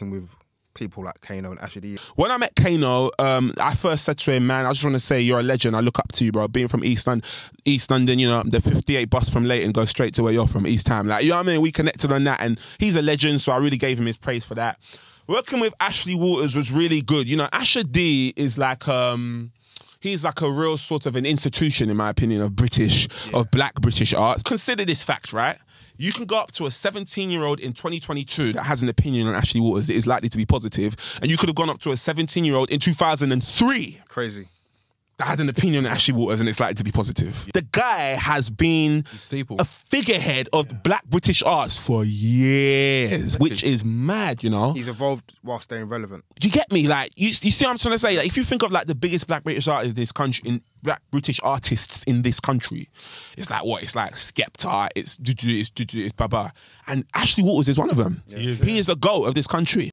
working with people like Kano and Asher D. When I met Kano, um, I first said to him, "Man, I just want to say you're a legend. I look up to you, bro. Being from East London, East London, you know, the 58 bus from Leyton goes straight to where you're from, East Ham. Like, you know what I mean? We connected on that, and he's a legend, so I really gave him his praise for that. Working with Ashley Walters was really good. You know, Asher D is like um he's like a real sort of an institution, in my opinion, of British, of black British art. Consider this fact, right? You can go up to a 17 year old in 2022 that has an opinion on Ashley Walters that is likely to be positive, and you could have gone up to a 17 year old in 2003 Crazy. That had an opinion on Ashley Walters and it's likely to be positive. The guy has been a figurehead of black British arts for years, which is mad, you know? He's evolved while staying relevant. Do you get me? Like, you, you see what I'm trying to say? Like, if you think of like the biggest black British artists in this country, in black British artists in this country, it's like what? It's like Skepta, it's Dudu, it's Dudu, it's Baba. And Ashley Walters is one of them. he is a goat of this country.